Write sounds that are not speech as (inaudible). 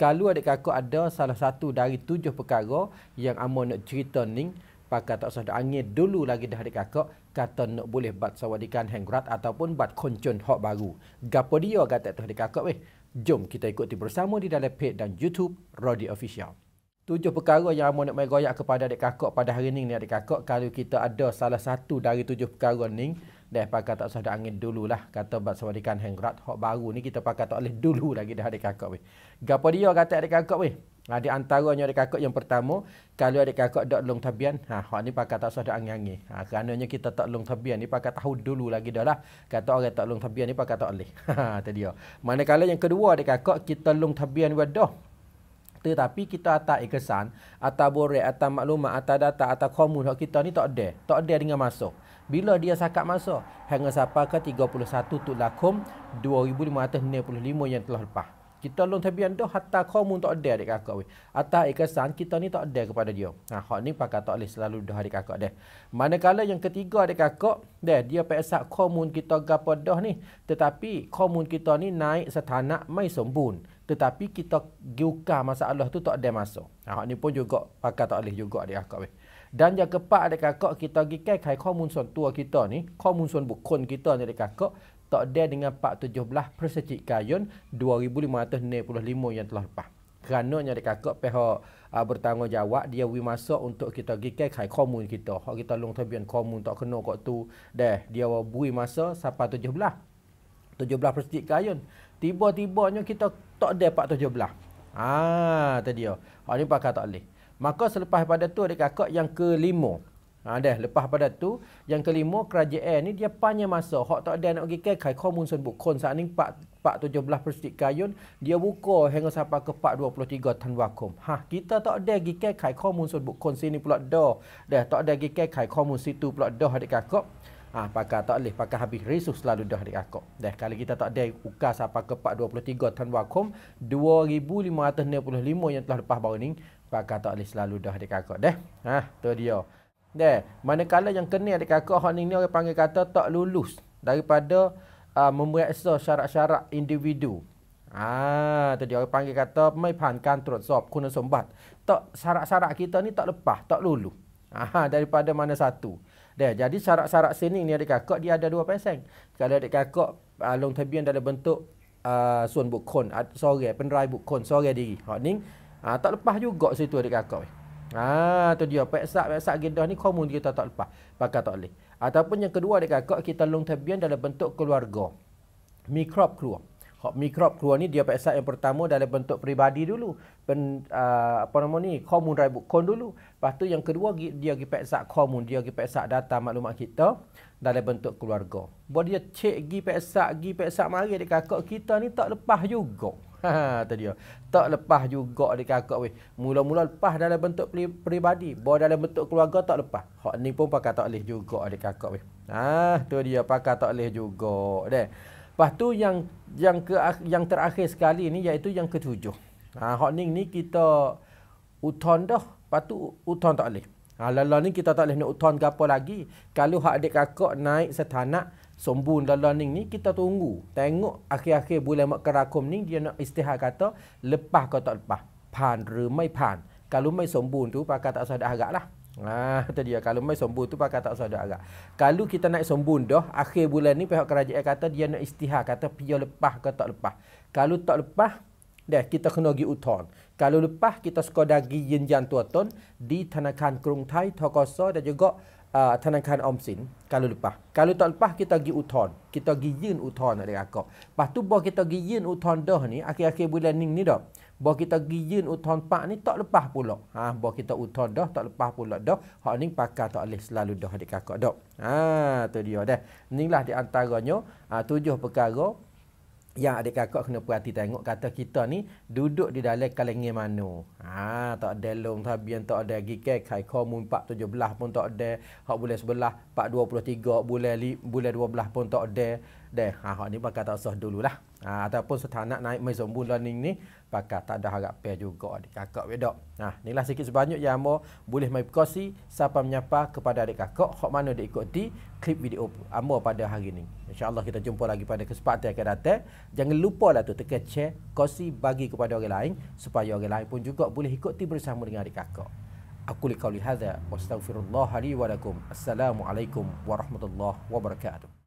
Kalau adik kakak ada salah satu dari tujuh perkara yang amo nak cerita ni, pakai tak usah angin dulu lagi dah adik kakak kata nak boleh bat sawadikan hangrat ataupun bat koncon hok baru. Gapo dia kata tu adik kakak weh. Jom kita ikuti bersama di dalam page dan YouTube Rodi Official. Tujuh perkara yang amo nak mai goyak kepada adik kakak pada hari ni ni adik kakak kalau kita ada salah satu dari tujuh perkara ni Dah pakai tak usah angin dululah kata bab sawadikan hangrat hok baru ni kita pakai tak boleh dulu lagi dah adik kakak weh. Gapo dia kata adik kakak weh? Ha di antaranya adik kakak yang pertama, kalau adik kakak dak long tabian, ha hok ni pakai tak usah angin-angin. Ha kerananya kita tak long tabian ni pakai tahu dulu lagi dah lah. Kata orang tak long tabian ni pakai tak boleh. (laughs) Ha tadi dia. Manakala yang kedua adik kakak kita long tabian wadah tetapi kita atas ikesan, atas borek, atas maklumat, atas data, atas komun kita ni tak ada. Tak ada dengan masuk. Bila dia sakat masa? Hingga sampai ke 31 Tulakum 2565 yang telah lepas. Kita long tabian dah hatta kamu tak ada adik kakak weh. Atas ikasan kita ni tak ada kepada dia. Ha hak ni pakai tak boleh selalu dah adik kakak dah. Manakala yang ketiga adik kakak dah dia peksa komun kita gapo dah ni. Tetapi komun kita ni naik setanak mai sembun. Tetapi kita giuka masalah tu tak ada masuk. Ha hak ni pun juga pakai tak boleh juga adik kakak weh. Dan yang keempat adik kakak kita pergi kai komun son tua kita ni, komun son bukun kita ni adik kakak tak ada dengan 417 persecik kayun 2565 yang telah lepas. Kerana yang adik kakak pihak uh, bertanggungjawab dia wi masuk untuk kita pergi kai komun kita. Hak kita long tabian komun tak kena kok tu. Dah dia bui masa sampai 17. 17 persecik kayun. Tiba-tibanya kita tak ada 417. Ah, tadi dia. Hak ni pakai tak boleh. Maka selepas pada tu adik kakak yang kelima. Ha dah lepas pada tu yang kelima kerajaan ni dia panjang masa hak tak ada nak pergi ke kai komun sun bukun saat ni 4 417 persik kayun dia buka hingga sampai ke 423 tanwakum. Ha kita tak ada pergi ke kai komun sun bukun sini pula dah. Dah tak ada pergi ke kai komun situ pula dah adik kakak. Ha pakai tak boleh pakai habis risus selalu dah adik kakak. Dah kalau kita tak ada ukas sampai ke 423 tanwakum 2565 yang telah lepas baru ni Pakai tak boleh selalu dah adik kakak dah. Ha, tu dia. Dah, manakala yang kena adik kakak hak ni orang panggil kata tak lulus daripada uh, memeriksa syarat-syarat individu. Ah, tu dia orang panggil kata mai pankan terus sop kuna sombat. Tak syarat-syarat kita ni tak lepas, tak lulus. Ah, daripada mana satu. Dah, jadi syarat-syarat sini ni adik kakak dia ada dua pasang. Kalau adik kakak uh, long tabian dalam bentuk uh, suan bukon, sore penerai bukon, sore diri. Hak ni Ha, tak lepas juga situ adik kakak. Ha, tu dia. Peksak, peksak gedah ni komun kita tak lepas. Pakai tak boleh. Ataupun yang kedua adik kakak, kita long tabian dalam bentuk keluarga. Mikrob keluar. Mikrob keluar ni dia peksak yang pertama dalam bentuk peribadi dulu. Pen, uh, apa nama ni? Komun raibu kon dulu. Lepas tu yang kedua dia pergi peksak komun. Dia pergi peksak data maklumat kita dalam bentuk keluarga. Buat dia cek pergi peksak, pergi peksak mari adik kakak. Kita ni tak lepas juga. (laughs) Ha tadi dia. Tak lepas juga adik kakak weh. Mula-mula lepas dalam bentuk peribadi, bawa dalam bentuk keluarga tak lepas. Hak ni pun pakai tak boleh juga adik kakak weh. Ha tu dia pakai tak boleh juga. Deh. Lepas tu yang yang ke yang terakhir sekali ni iaitu yang ketujuh. Ha hak ni ni kita uton dah. Lepas tu uton tak boleh. Ha lala ni kita tak boleh nak uton gapo lagi. Kalau hak adik kakak naik setanak sombun dalam ni kita tunggu tengok akhir-akhir bulan Makkarakum ni dia nak istihad kata lepas ke tak lepas pan re mai pan kalau mai sombun tu pakai tak usah dah agak lah Ah, tu dia. Kalau mai sombun tu pakai tak usah dah agak. Kalau kita naik sombun dah, akhir bulan ni pihak kerajaan kata dia nak istihad, kata pia lepas ke tak lepas. Kalau tak lepas, dah kita kena pergi uton. Kalau lepas, kita sekadar pergi jenjang tuaton di Tanakan Kerung Thai, Tokoso dan juga uh, Tanakan Omsin kalau lepas. Kalau tak lepas kita pergi uton. Kita pergi yin uton adik akak. Lepas tu bawa kita pergi yin uton dah ni akhir-akhir bulan ni ni dah. Bawa kita pergi yin uton pak ni tak lepas pula. Ha bawa kita uton dah tak lepas pula dah. Hak ni pakai tak boleh selalu dah adik kakak dah. Ha tu dia dah. Inilah di antaranya uh, tujuh perkara yang adik kakak kena perhati tengok kata kita ni duduk di dalam kalangan mana. Ha tak ada long tabian tak ada gikai kai komun 417 pun tak ada. Hak bulan sebelah 423 bulan li, bulan 12 pun tak ada. Deh ha hak ni bakal tak usah dululah. Ha ataupun setanak naik mai zombun learning ni bakal tak ada harap juga adik kakak wedok nah inilah sikit sebanyak yang amo boleh mai perkosi siapa menyapa kepada adik kakak hak mana dia ikuti klip video amo pada hari ini insyaallah kita jumpa lagi pada kesempatan yang akan datang. Jangan lupa lah tu tekan share kosi bagi kepada orang lain supaya orang lain pun juga boleh ikuti bersama dengan adik kakak. Aku li qauli hadza wastaghfirullah li wa lakum. Assalamu alaikum warahmatullahi wabarakatuh